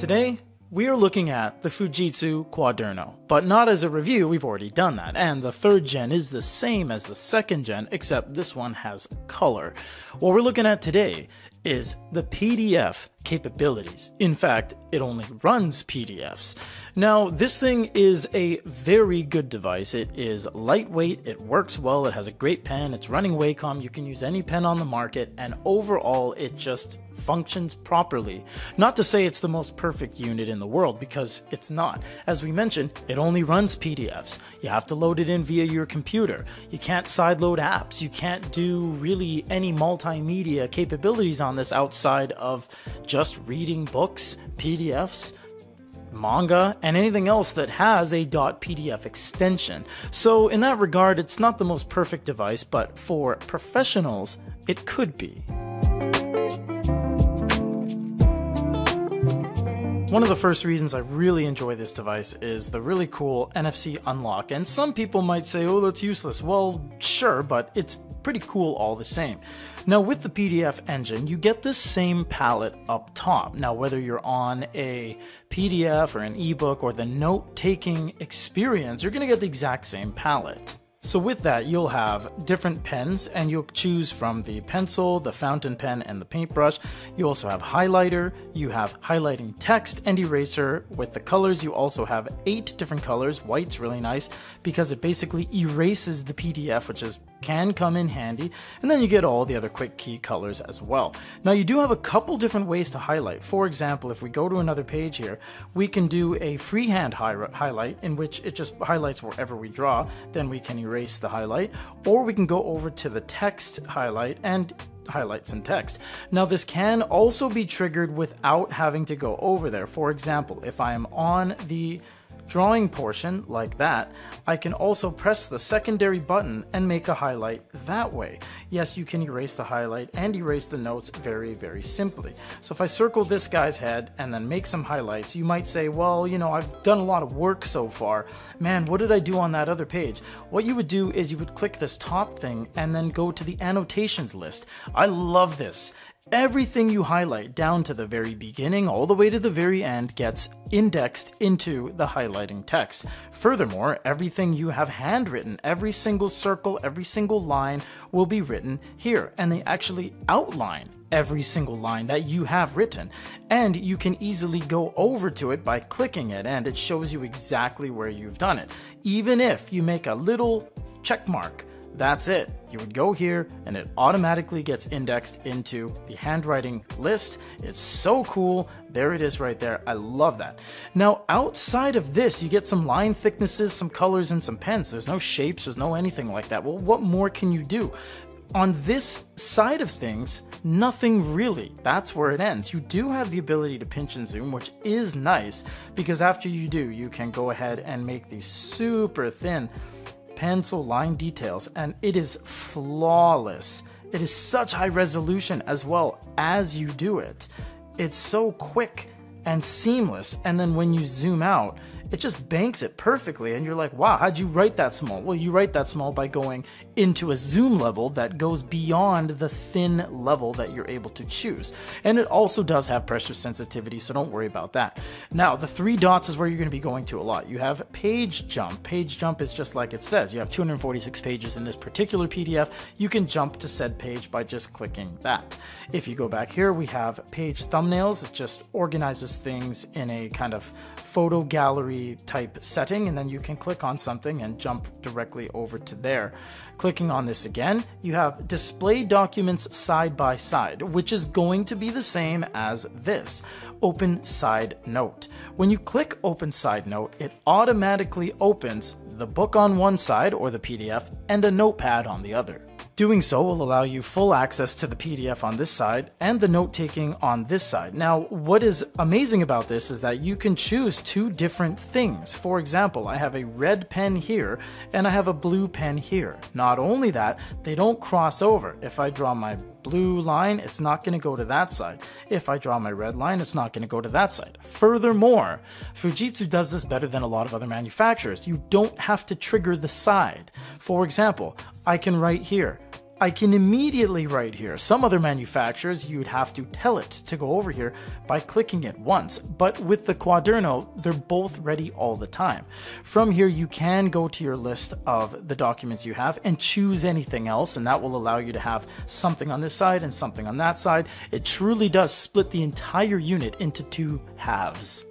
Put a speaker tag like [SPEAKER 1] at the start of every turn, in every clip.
[SPEAKER 1] Today, we are looking at the Fujitsu Quaderno, but not as a review, we've already done that, and the third gen is the same as the second gen, except this one has color. What we're looking at today is the PDF capabilities. In fact, it only runs PDFs. Now, this thing is a very good device. It is lightweight, it works well, it has a great pen, it's running Wacom, you can use any pen on the market, and overall, it just functions properly. Not to say it's the most perfect unit in the world, because it's not. As we mentioned, it only runs PDFs. You have to load it in via your computer. You can't sideload apps. You can't do really any multimedia capabilities on this outside of just reading books, PDFs, manga, and anything else that has a .pdf extension. So in that regard, it's not the most perfect device, but for professionals, it could be. One of the first reasons I really enjoy this device is the really cool NFC unlock, and some people might say, oh, that's useless. Well, sure, but it's pretty cool all the same. Now, with the PDF engine, you get this same palette up top. Now, whether you're on a PDF or an ebook or the note taking experience, you're going to get the exact same palette. So with that, you'll have different pens and you'll choose from the pencil, the fountain pen, and the paintbrush. You also have highlighter, you have highlighting text and eraser. With the colors, you also have eight different colors. White's really nice because it basically erases the PDF, which is can come in handy, and then you get all the other quick key colors as well. Now you do have a couple different ways to highlight. For example, if we go to another page here, we can do a freehand hi highlight in which it just highlights wherever we draw, then we can erase the highlight, or we can go over to the text highlight and highlight some text. Now this can also be triggered without having to go over there. For example, if I am on the drawing portion, like that, I can also press the secondary button and make a highlight that way. Yes, you can erase the highlight and erase the notes very, very simply. So if I circle this guy's head and then make some highlights, you might say, well, you know, I've done a lot of work so far. Man, what did I do on that other page? What you would do is you would click this top thing and then go to the annotations list. I love this. Everything you highlight down to the very beginning all the way to the very end gets indexed into the highlighting text. Furthermore, everything you have handwritten, every single circle, every single line will be written here, and they actually outline every single line that you have written. And you can easily go over to it by clicking it, and it shows you exactly where you've done it. Even if you make a little check mark that's it. You would go here and it automatically gets indexed into the handwriting list. It's so cool. There it is right there. I love that. Now, outside of this, you get some line thicknesses, some colors, and some pens. There's no shapes, there's no anything like that. Well, what more can you do? On this side of things, nothing really. That's where it ends. You do have the ability to pinch and zoom, which is nice because after you do, you can go ahead and make these super thin pencil line details, and it is flawless. It is such high resolution as well as you do it. It's so quick and seamless, and then when you zoom out, it just banks it perfectly and you're like wow how'd you write that small? Well you write that small by going into a zoom level that goes beyond the thin level that you're able to choose. And it also does have pressure sensitivity so don't worry about that. Now the three dots is where you're going to be going to a lot. You have page jump. Page jump is just like it says. You have 246 pages in this particular pdf you can jump to said page by just clicking that. If you go back here we have page thumbnails. It just organizes things in a kind of photo type setting and then you can click on something and jump directly over to there. Clicking on this again, you have display documents side by side, which is going to be the same as this, open side note. When you click open side note, it automatically opens the book on one side or the PDF and a notepad on the other. Doing so will allow you full access to the PDF on this side and the note taking on this side. Now, what is amazing about this is that you can choose two different things. For example, I have a red pen here and I have a blue pen here. Not only that, they don't cross over. If I draw my blue line, it's not going to go to that side. If I draw my red line, it's not going to go to that side. Furthermore, Fujitsu does this better than a lot of other manufacturers. You don't have to trigger the side. For example, I can write here, I can immediately write here. Some other manufacturers, you'd have to tell it to go over here by clicking it once, but with the Quaderno, they're both ready all the time. From here, you can go to your list of the documents you have and choose anything else, and that will allow you to have something on this side and something on that side. It truly does split the entire unit into two halves.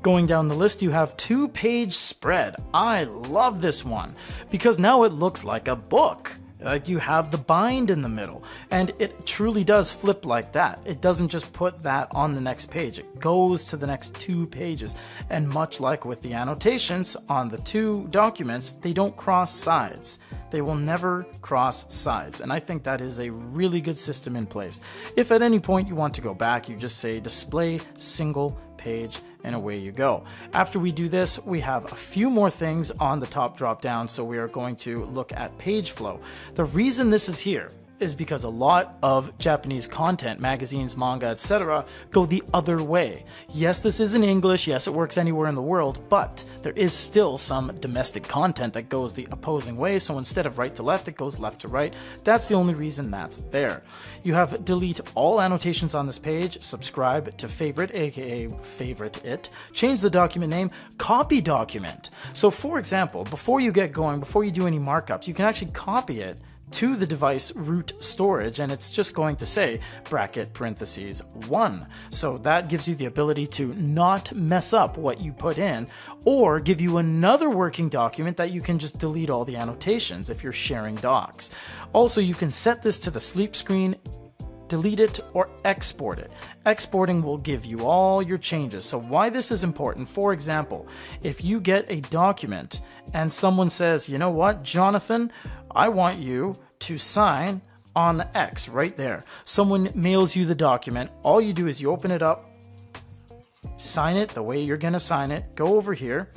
[SPEAKER 1] Going down the list, you have two page spread. I love this one because now it looks like a book. Like you have the bind in the middle, and it truly does flip like that. It doesn't just put that on the next page, it goes to the next two pages. And much like with the annotations on the two documents, they don't cross sides. They will never cross sides, and I think that is a really good system in place. If at any point you want to go back, you just say display single page and away you go. After we do this, we have a few more things on the top drop down, so we are going to look at page flow. The reason this is here is because a lot of Japanese content, magazines, manga, etc., go the other way. Yes, this is in English, yes, it works anywhere in the world, but there is still some domestic content that goes the opposing way, so instead of right to left, it goes left to right. That's the only reason that's there. You have delete all annotations on this page, subscribe to favorite, aka favorite it, change the document name, copy document. So, for example, before you get going, before you do any markups, you can actually copy it to the device root storage and it's just going to say bracket parentheses 1. So that gives you the ability to not mess up what you put in or give you another working document that you can just delete all the annotations if you're sharing docs. Also, you can set this to the sleep screen delete it, or export it. Exporting will give you all your changes. So why this is important, for example, if you get a document and someone says, you know what, Jonathan, I want you to sign on the X right there. Someone mails you the document. All you do is you open it up, sign it the way you're going to sign it, go over here,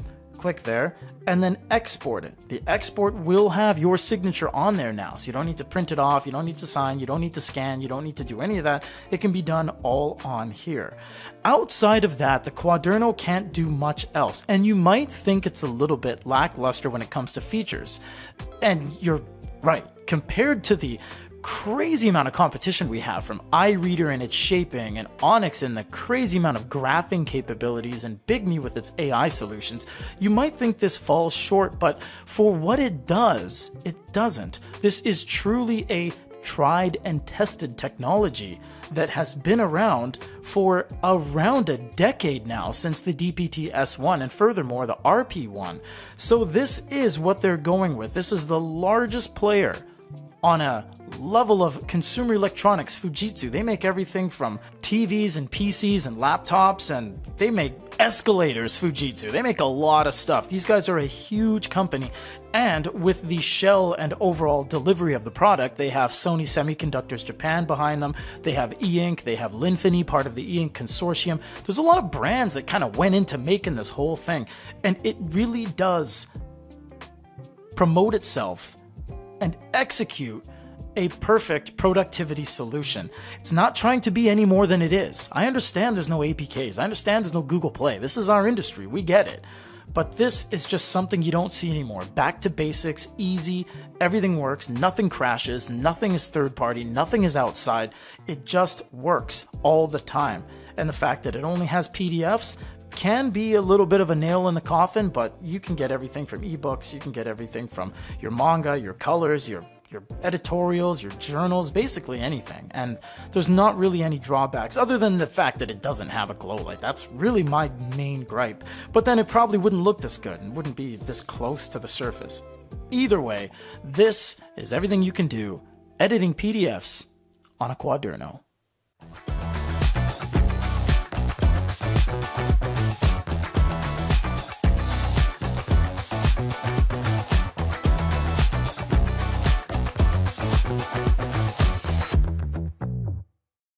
[SPEAKER 1] click there, and then export it. The export will have your signature on there now, so you don't need to print it off, you don't need to sign, you don't need to scan, you don't need to do any of that. It can be done all on here. Outside of that, the Quaderno can't do much else, and you might think it's a little bit lackluster when it comes to features. And you're right. Compared to the crazy amount of competition we have from iReader and its shaping, and Onyx and the crazy amount of graphing capabilities, and Bigme with its AI solutions, you might think this falls short, but for what it does, it doesn't. This is truly a tried and tested technology that has been around for around a decade now since the DPT S1 and furthermore the RP1. So this is what they're going with. This is the largest player on a level of consumer electronics, Fujitsu, they make everything from TVs and PCs and laptops, and they make escalators, Fujitsu. They make a lot of stuff. These guys are a huge company. And with the shell and overall delivery of the product, they have Sony Semiconductors Japan behind them. They have E Ink. They have Linfiny, part of the E Ink consortium. There's a lot of brands that kind of went into making this whole thing. And it really does promote itself and execute a perfect productivity solution. It's not trying to be any more than it is. I understand there's no APKs. I understand there's no Google Play. This is our industry. We get it. But this is just something you don't see anymore. Back to basics, easy, everything works, nothing crashes, nothing is third party, nothing is outside. It just works all the time. And the fact that it only has PDFs can be a little bit of a nail in the coffin, but you can get everything from ebooks, you can get everything from your manga, your colors, your your editorials, your journals, basically anything. And there's not really any drawbacks other than the fact that it doesn't have a glow light. That's really my main gripe. But then it probably wouldn't look this good and wouldn't be this close to the surface. Either way, this is everything you can do editing PDFs on a Quaderno.